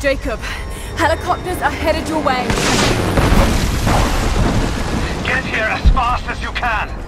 Jacob, helicopters are headed your way. Get here as fast as you can.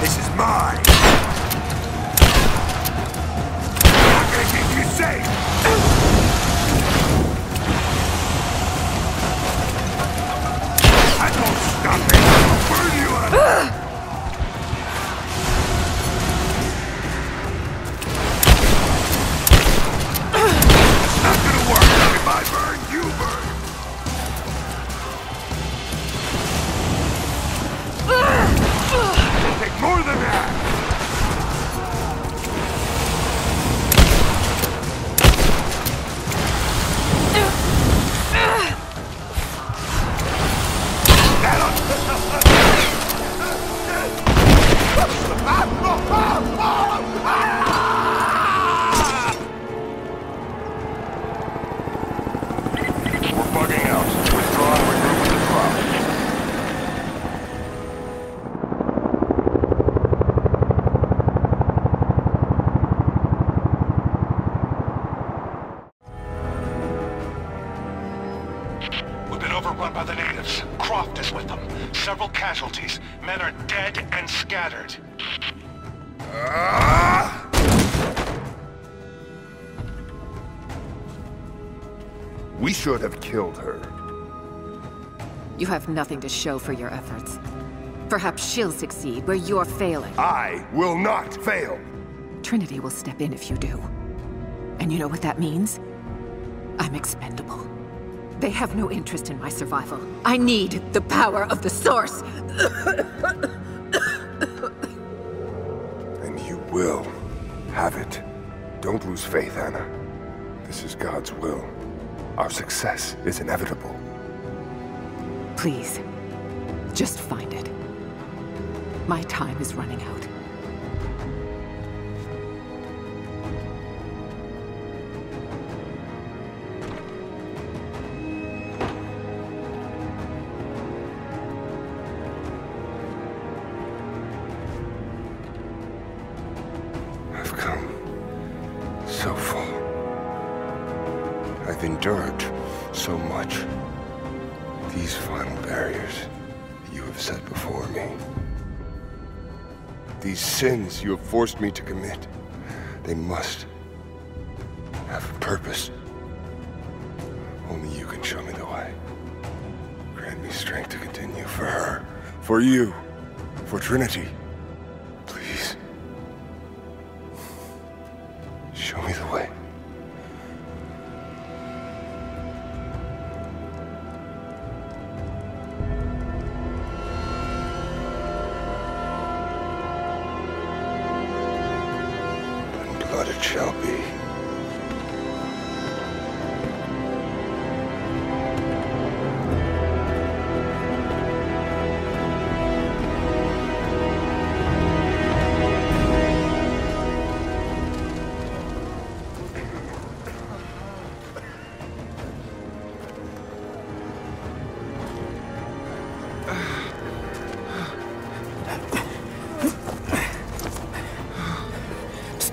This is mine! I'm not gonna keep you safe! I won't stop it! I'll burn you We should have killed her. You have nothing to show for your efforts. Perhaps she'll succeed where you're failing. I will not fail. Trinity will step in if you do. And you know what that means? I'm expendable. They have no interest in my survival. I need the power of the Source! will have it. Don't lose faith, Ana. This is God's will. Our success is inevitable. Please, just find it. My time is running out. So much. These final barriers you have set before me. These sins you have forced me to commit. They must have a purpose. Only you can show me the way. Grant me strength to continue for her, for you, for Trinity.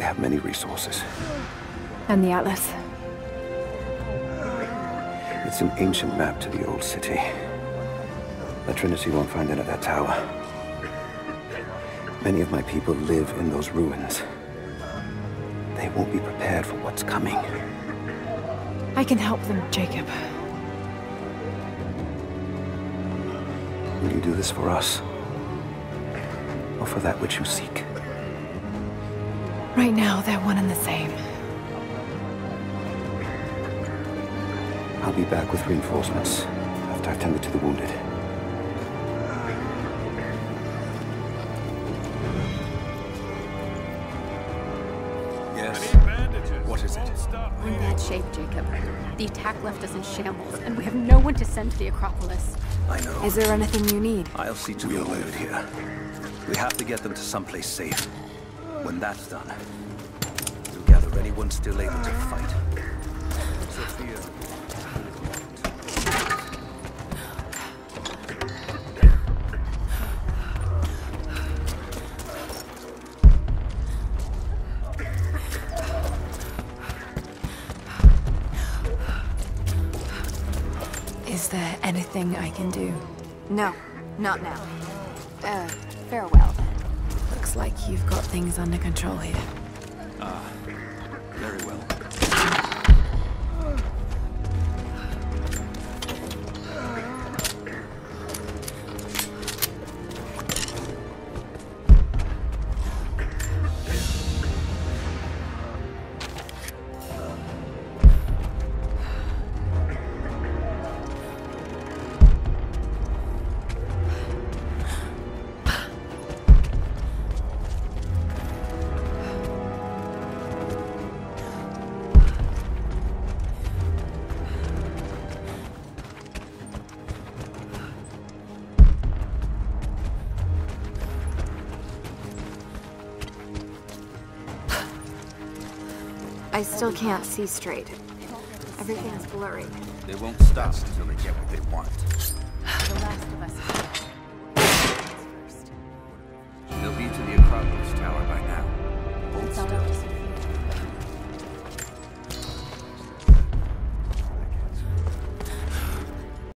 They have many resources. And the Atlas? It's an ancient map to the old city. The Trinity won't find it at that tower. Many of my people live in those ruins. They won't be prepared for what's coming. I can help them, Jacob. Will you do this for us? Or for that which you seek? Right now, they're one and the same. I'll be back with reinforcements after I've tended to the wounded. Yes. What is it? We're in bad shape, Jacob. The attack left us in shambles, and we have no one to send to the Acropolis. I know. Is there anything you need? I'll see to we the wounded here. We have to get them to someplace safe. When that's done, we'll gather anyone still able to fight. Sofia. Is there anything I can do? No, not now. Uh, farewell. Looks like you've got things under control here. Ah, very well. I still can't see straight. Everything's blurry. They won't stop until they get what they want. The last of us. They'll be to the Acropolis Tower by now. Hold still.